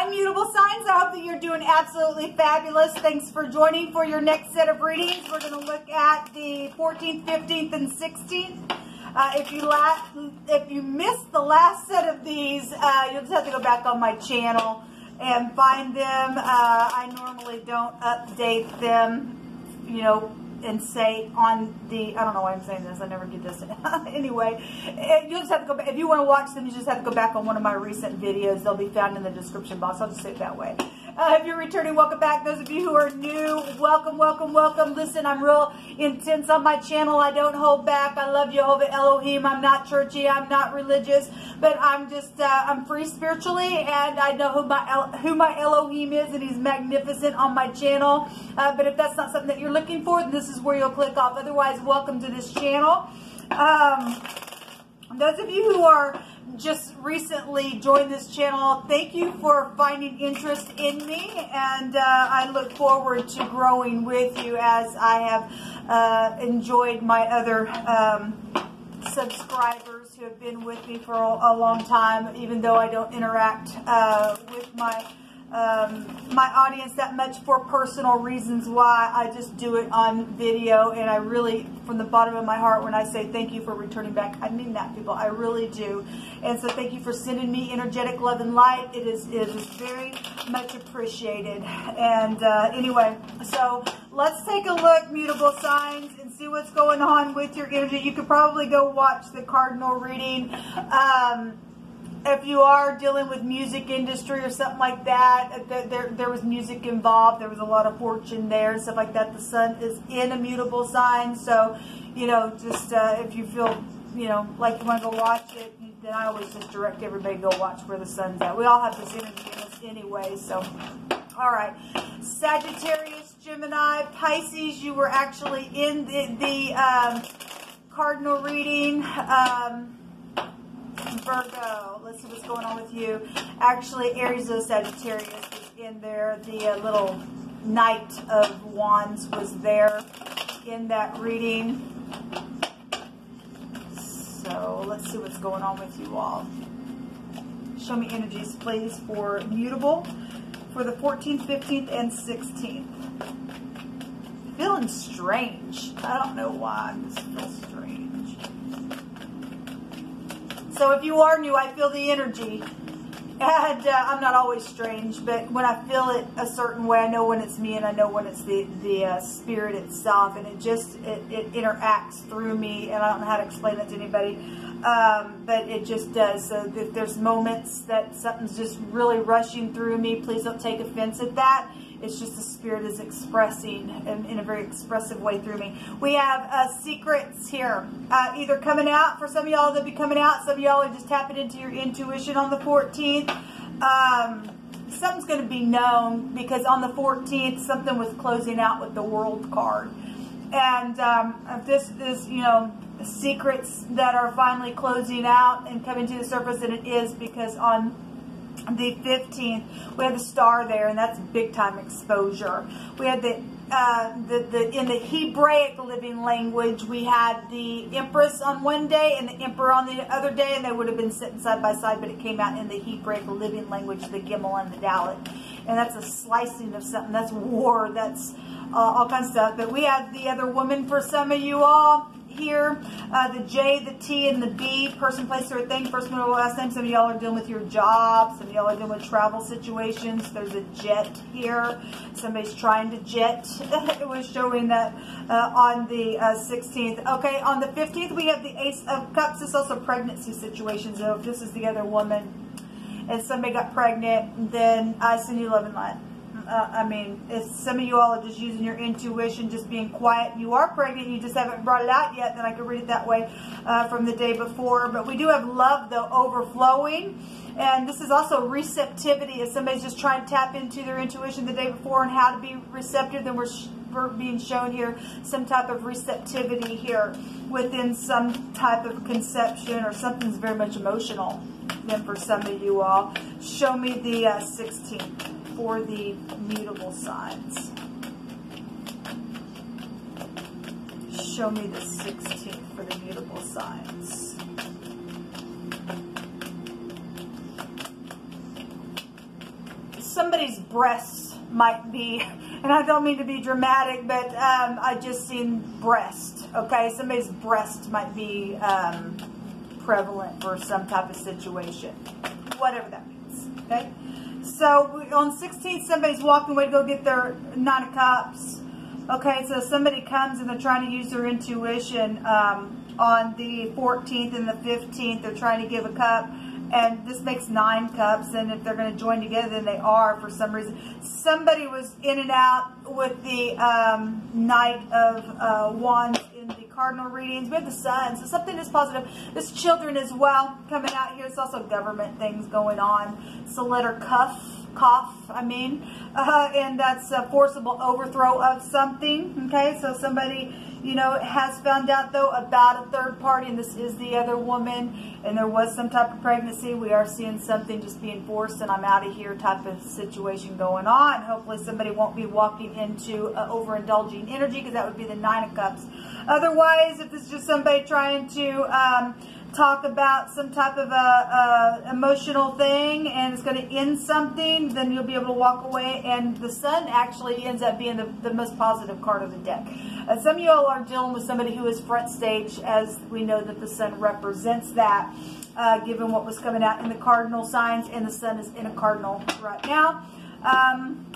My mutable signs, I hope that you're doing absolutely fabulous. Thanks for joining for your next set of readings. We're going to look at the 14th, 15th, and 16th. Uh, if you la- if you missed the last set of these, uh, you'll just have to go back on my channel and find them. Uh, I normally don't update them, you know, and say on the, I don't know why I'm saying this, I never get this. anyway, eh, you just have to go back, if you want to watch them, you just have to go back on one of my recent videos. They'll be found in the description box. I'll just say it that way. Uh, if you're returning, welcome back. Those of you who are new, welcome, welcome, welcome. Listen, I'm real intense on my channel. I don't hold back. I love Jehovah Elohim. I'm not churchy. I'm not religious, but I'm just, uh, I'm free spiritually, and I know who my who my Elohim is, and he's magnificent on my channel. Uh, but if that's not something that you're looking for, this is where you'll click off. Otherwise, welcome to this channel. Um, those of you who are just recently joined this channel, thank you for finding interest in me, and uh, I look forward to growing with you as I have uh, enjoyed my other um, subscribers who have been with me for a, a, long time, even though I don't interact uh, with my um, my audience that much for personal reasons why I just do it on video. And I really from the bottom of my heart when I say thank you for returning back I mean that people. I really do. And so thank you for sending me energetic love and light. It is it is very much appreciated. And uh, anyway so let's take a look mutable signs and see what's going on with your energy. You could probably go watch the cardinal reading. Um, if you are dealing with music industry or something like that, there, there was music involved. There was a lot of fortune there and stuff like that. The sun is in a mutable sign. So, you know, just uh, if you feel, you know, like you want to go watch it, then I always just direct everybody to go watch where the sun's at. We all have this energy in us anyway. So, all right. Sagittarius, Gemini, Pisces, you were actually in the, the um, cardinal reading. Um, Virgo, see what's going on with you. Actually, Aries of Sagittarius was in there. The uh, little Knight of Wands was there in that reading. So let's see what's going on with you all. Show me energies, please, for mutable for the 14th, 15th, and 16th. Feeling strange. I don't know why. I just feel strange. So if you are new, I feel the energy. And uh, I'm not always strange, but when I feel it a certain way, I know when it's me and I know when it's the, the uh, spirit itself. And it just, it, it, interacts through me. And I don't know how to explain that to anybody. Um, but it just does. So if there's moments that something's just really rushing through me, please don't take offense at that. It's just the Spirit is expressing in, in a very expressive way through me. We have uh, secrets here, uh, either coming out for some of y'all that be coming out. Some of y'all are just tapping into your intuition on the 14th. Um, something's going to be known because on the 14th, something was closing out with the World card. And um, this is, you know, secrets that are finally closing out and coming to the surface, and it is because on the 15th, we had the star there, and that's big time exposure. We had the, uh, the, the, in the Hebraic living language, we had the Empress on one day and the Emperor on the other day, and they would have been sitting side by side, but it came out in the Hebraic living language, the Gimel and the Dalet. And that's a slicing of something. That's war. That's uh, all kinds of stuff. But we had the other woman for some of you all here. Uh, the J, the T, and the B, person, place, or thing, first, middle, last name. Some of y'all are dealing with your job. Some of y'all are dealing with travel situations. There's a jet here. Somebody's trying to jet. it was showing that uh, on the uh, 16th. Okay, on the 15th, we have the Ace of Cups. It's also pregnancy situations. So if this is the other woman and somebody got pregnant, then I send you love and light uh, I mean, if some of you all are just using your intuition, just being quiet, you are pregnant, you just haven't brought it out yet, then I could read it that way uh, from the day before. But we do have love, though, overflowing. And this is also receptivity. If somebody's just trying to tap into their intuition the day before and how to be receptive, then we're, we're being shown here some type of receptivity here within some type of conception or something's very much emotional then for some of you all. Show me the uh, 16th for the mutable signs. Show me the 16th for the mutable signs. somebody's breasts might be, and I don't mean to be dramatic, but um, I just seen breast. Okay, somebody's breast might be um, prevalent for some type of situation, whatever that means. Okay, so on 16th, somebody's walking away to go get their nine of cups. Okay, so somebody comes and they're trying to use their intuition um, on the 14th and the 15th. They're trying to give a cup and this makes nine cups and if they're going to join together then they are for some reason somebody was in and out with the um, knight of uh, wands cardinal readings. We have the sun so something is positive. This children as well coming out here. It's also government things going on. So letter cuff cough i mean uh, and that's a forcible overthrow of something okay so somebody you know, has found out though about a third party, and this is the other woman, and there was some type of pregnancy. We are seeing something just being forced, and I'm out of here type of situation going on. Hopefully, somebody won't be walking into uh, overindulging energy because that would be the Nine of Cups. Otherwise, if this is just somebody trying to um, talk about some type of a, a emotional thing and it's going to end something, then you'll be able to walk away. And the sun actually ends up being the, the most positive card of the deck. Uh, some of you all are dealing with somebody who is front stage, as we know that the sun represents that, uh, given what was coming out in the cardinal signs, and the sun is in a cardinal right now. Um,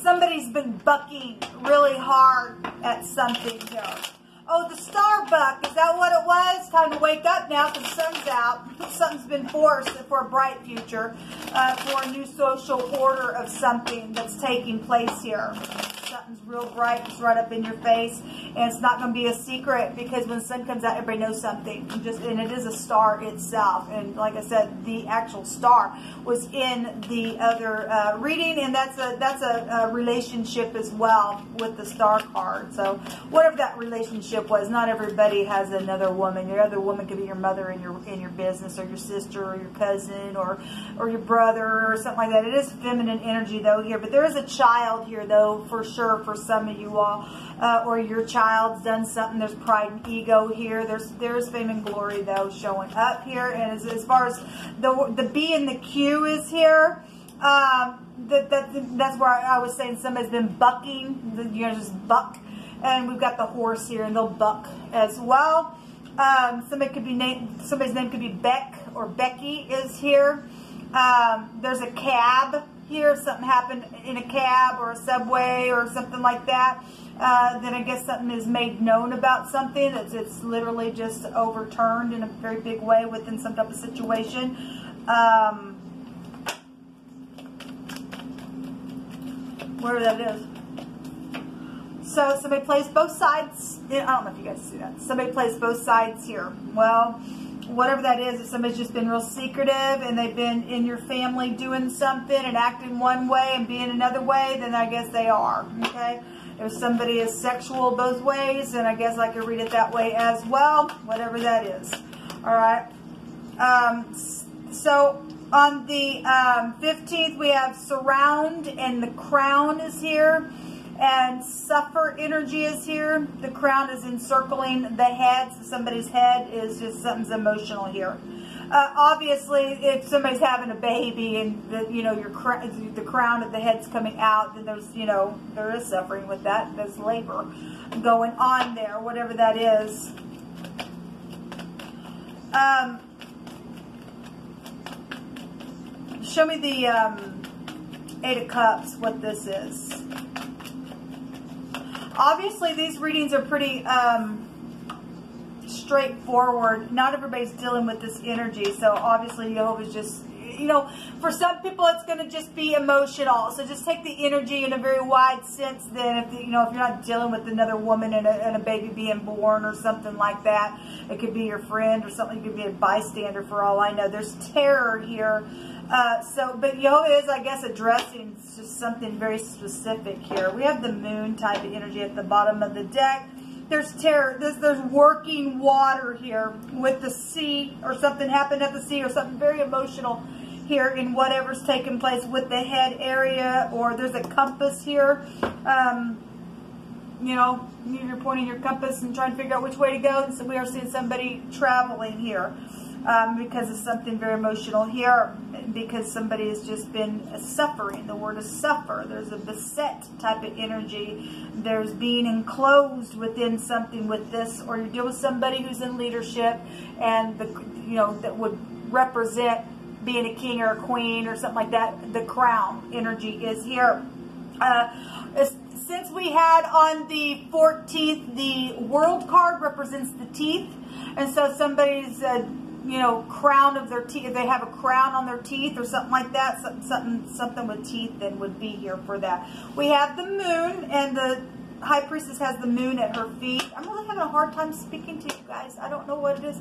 somebody's been bucking really hard at something here. Oh, the Starbuck, is that what it was? Time to wake up now because the sun's out. Something's been forced for a bright future, uh, for a new social order of something that's taking place here something's real bright, it's right up in your face, and it's not going to be a secret because when the sun comes out, everybody knows something. just and it is a star itself, and like I said, the actual star was in the other uh, reading, and that's a that's a, a, relationship as well with the star card. So whatever that relationship was, not everybody has another woman. Your other woman could be your mother in your in your business, or your sister, or your cousin, or or your brother, or something like that. It is feminine energy though here, but there is a child here though for sure for some of you all, uh, or your child's done something. There's pride and ego here. There's there's fame and glory though showing up here. And as, as far as the the B and the Q is here. Um, that, that that's where I, I was saying somebody's been bucking. You know, just buck, and we've got the horse here, and they'll buck as well. Um, somebody could be named. Somebody's name could be Beck or Becky is here. Um, there's a cab here, something happened in a cab or a subway or something like that, uh, then I guess something is made known about something. It's, it's literally just overturned in a very big way within some type of situation. Um, where that is. So somebody plays both sides. I don't know if you guys see that. Somebody plays both sides here. Well, whatever that is, if somebody's just been real secretive and they've been in your family doing something and acting one way and being another way, then I guess they are, okay? If somebody is sexual both ways, then I guess I could read it that way as well, whatever that is, all right? Um, so on the um, 15th, we have surround and the crown is here and suffer energy is here. The crown is encircling the head. So somebody's head is just something's emotional here. Uh, obviously, if somebody's having a baby and the, you know your the crown of the head's coming out, then there's you know there is suffering with that. There's labor going on there, whatever that is. Um, show me the um, Eight of Cups. What this is obviously these readings are pretty um, straightforward. Not everybody's dealing with this energy, so obviously Jehovah's just, you know, for some people it's going to just be emotional. So just take the energy in a very wide sense. Then, if you know, if you're not dealing with another woman and a, and a baby being born or something like that, it could be your friend or something. It could be a bystander for all I know. There's terror here uh, so, but Yoga is, I guess, addressing just something very specific here. We have the moon type of energy at the bottom of the deck. There's terror. There's, there's working water here with the sea or something happened at the sea or something very emotional here in whatever's taking place with the head area or there's a compass here. Um, you know, you're pointing your compass and trying to figure out which way to go. And so we are seeing somebody traveling here. Um, because of something very emotional here, because somebody has just been suffering. The word is suffer. There's a beset type of energy. There's being enclosed within something with this, or you deal with somebody who's in leadership and the you know that would represent being a king or a queen or something like that. The crown energy is here. Uh, since we had on the 14th, the world card represents the teeth. And so somebody's, uh, you know, crown of their teeth, if they have a crown on their teeth or something like that, something, something, something with teeth then would be here for that. We have the moon and the high priestess has the moon at her feet. I'm really having a hard time speaking to you guys. I don't know what it is.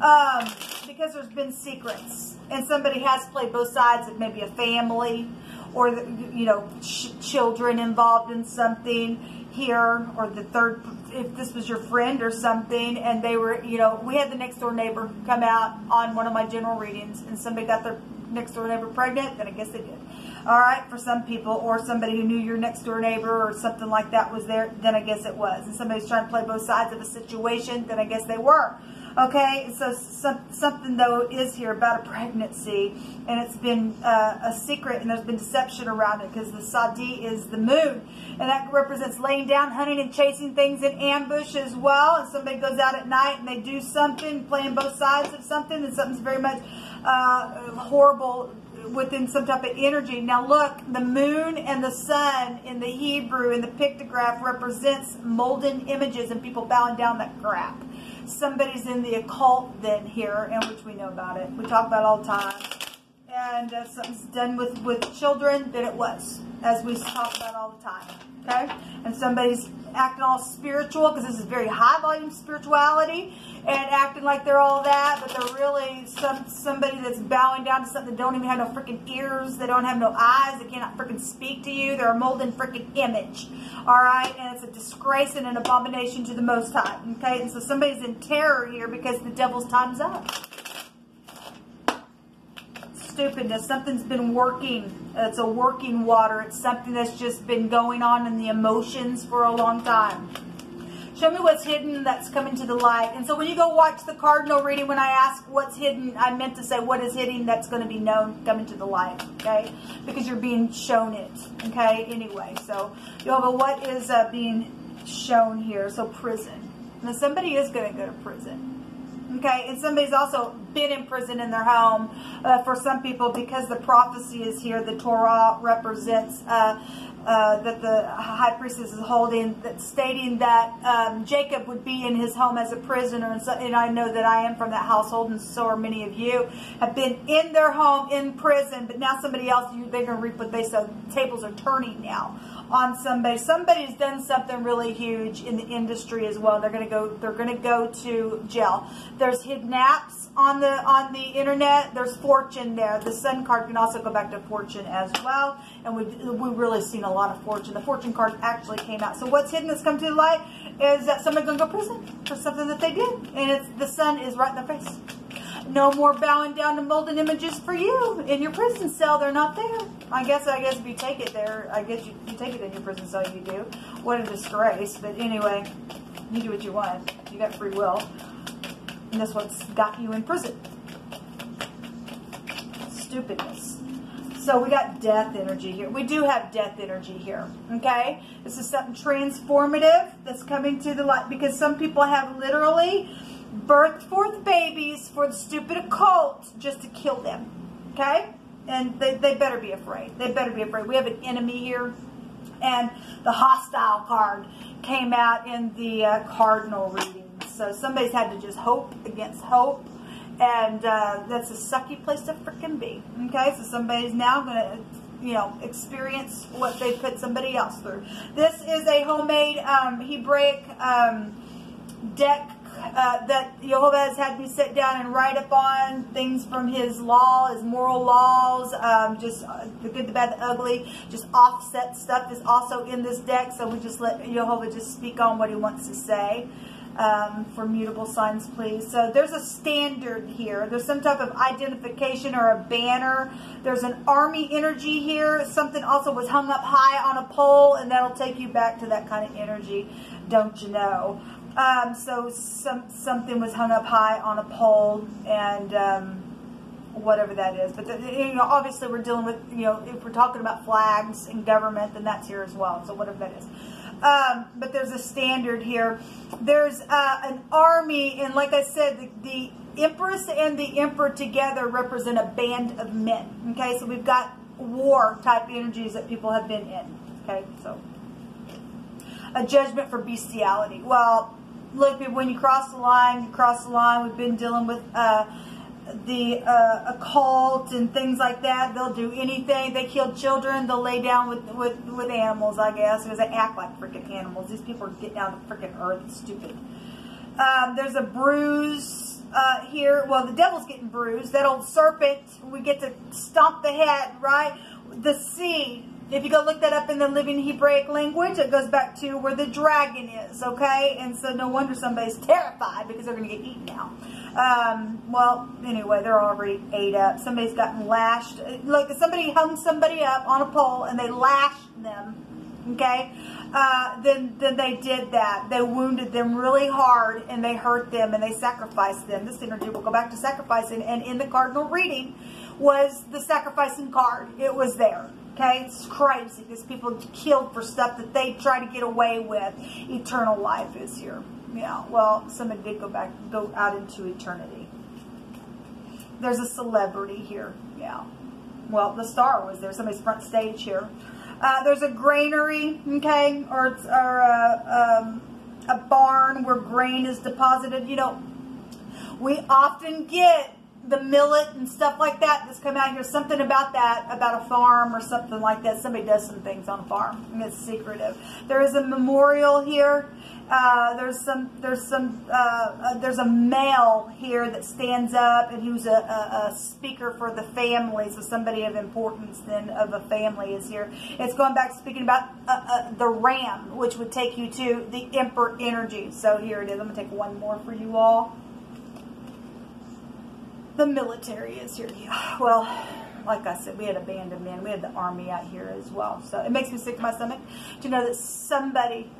Um, because there's been secrets. And somebody has played both sides of maybe a family or, the, you know, ch children involved in something here or the third, if this was your friend or something and they were, you know, we had the next door neighbor come out on one of my general readings and somebody got their next door neighbor pregnant, then I guess they did. All right, for some people, or somebody who knew your next door neighbor or something like that was there, then I guess it was. And somebody's trying to play both sides of a situation, then I guess they were. Okay, so some, something though is here about a pregnancy, and it's been uh, a secret, and there's been deception around it because the Sadi is the moon, and that represents laying down, hunting, and chasing things in ambush as well. And somebody goes out at night and they do something, playing both sides of something, and something's very much uh, horrible within some type of energy. Now look, the moon and the sun in the Hebrew in the pictograph represents molten images and people bowing down that crap somebody's in the occult then here, and which we know about it. We talk about all the time. And uh, something's done with, with children, then it was, as we talk about all the time. Okay? And somebody's acting all spiritual, because this is very high volume spirituality, and acting like they're all that, but they're really some somebody that's bowing down to something that don't even have no freaking ears, they don't have no eyes, they cannot freaking speak to you, they're a molten freaking image. Alright? And it's a disgrace and an abomination to the Most High. Okay? And so somebody's in terror here because the devil's time's up stupidness. Something's been working. It's a working water. It's something that's just been going on in the emotions for a long time. Show me what's hidden that's coming to the light. And so when you go watch the cardinal reading, when I ask what's hidden, I meant to say what is hidden that's going to be known coming to the light, okay? Because you're being shown it, okay? Anyway, so Jehovah, what is uh, being shown here? So prison. Now somebody is going to go to prison. Okay, and somebody's also been in prison in their home uh, for some people because the prophecy is here. The Torah represents uh, uh, that the high priestess is holding, that stating that um, Jacob would be in his home as a prisoner. And, so, and I know that I am from that household, and so are many of you, have been in their home in prison, but now somebody else, they're going to reap what they sow. Tables are turning now on somebody. Somebody's done something really huge in the industry as well. They're to go. They're to go to jail. There's hidden apps on the on the internet. There's fortune there. The sun card can also go back to fortune as well. And we we really seen a lot of fortune. The fortune card actually came out. So what's hidden that's come to light is that somebody's to go to prison for something that they did, and it's the sun is right in their face. No more bowing down to molten images for you in your prison cell. They're not there. I guess I guess if you take it there, I guess you, you take it in your prison cell. You do. What a disgrace. But anyway, you do what you want. You got free will, and that's what's got you in prison. Stupidness. So we got death energy here. We do have death energy here. Okay, this is something transformative that's coming to the light because some people have literally birthed forth babies for the stupid occult just to kill them. Okay? And they, they better be afraid. They better be afraid. We have an enemy here. And the hostile card came out in the uh, cardinal reading. So somebody's had to just hope against hope. And uh, that's a sucky place to freaking be. Okay? So somebody's now going to you know, experience what they put somebody else through. This is a homemade um, Hebraic um, deck uh, that Jehovah has had me sit down and write upon things from his law, his moral laws, um, just uh, the good, the bad, the ugly, just offset stuff is also in this deck. So we just let Jehovah just speak on what he wants to say. Um, for mutable signs, please. So there's a standard here. There's some type of identification or a banner. There's an army energy here. Something also was hung up high on a pole, and that'll take you back to that kind of energy, don't you know? Um, so some something was hung up high on a pole, and um, whatever that is. But the, you know, obviously, we're dealing with you know, if we're talking about flags and government, then that's here as well. So whatever that is. Um, but there's a standard here. There's uh, an army, and like I said, the, the Empress and the Emperor together represent a band of men. Okay, so we've got war type energies that people have been in. Okay, so a judgment for bestiality. Well, look, when you cross the line, you cross the line. We've been dealing with. Uh, the uh, occult and things like that. They'll do anything. They kill children. They'll lay down with with, with animals, I guess, because they act like freaking animals. These people are getting down to freaking earth. It's stupid. Um, there's a bruise uh, here. Well, the devil's getting bruised. That old serpent, we get to stomp the head, right? The sea. If you go look that up in the Living Hebraic language, it goes back to where the dragon is, okay? And so no wonder somebody's terrified because they're going to get eaten now. Um, well, anyway, they're already ate up. Somebody's gotten lashed. Look, somebody hung somebody up on a pole and they lashed them. Okay, uh, then then they did that. They wounded them really hard and they hurt them and they sacrificed them. This energy will go back to sacrificing. And in the cardinal reading was the sacrificing card. It was there. Okay, it's crazy because people killed for stuff that they try to get away with. Eternal life is here. Yeah, well, somebody did go back, go out into eternity. There's a celebrity here. Yeah. Well, the star was there. Somebody's front stage here. Uh, there's a granary, okay, or, or a, um, a barn where grain is deposited. You know, we often get the millet and stuff like that that's come out here. Something about that, about a farm or something like that. Somebody does some things on a farm. And it's secretive. There is a memorial here. Uh, there's some, there's some, uh, uh, there's a male here that stands up and who's a, a, a, speaker for the family. So somebody of importance then of a family is here. It's going back speaking about uh, uh, the ram, which would take you to the emperor energy. So here it is. I'm going to take one more for you all the military is here. Well, like I said, we had a band of men. We had the army out here as well. So it makes me sick to my stomach to know that somebody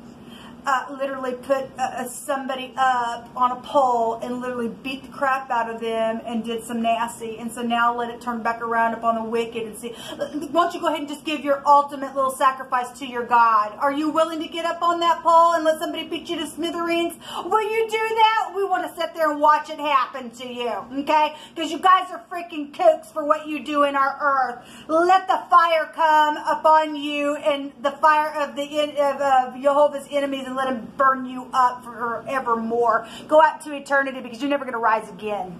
uh, literally put uh, somebody up on a pole and literally beat the crap out of them and did some nasty. And so now let it turn back around upon the wicked and see. Why don't you go ahead and just give your ultimate little sacrifice to your God? Are you willing to get up on that pole and let somebody beat you to smithereens? Will you do that? We want to sit there and watch it happen to you, okay? Because you guys are freaking kooks for what you do in our earth. Let the fire come upon you and the fire of the of, of Jehovah's enemies and let him burn you up forevermore. Go out to eternity because you're never going to rise again.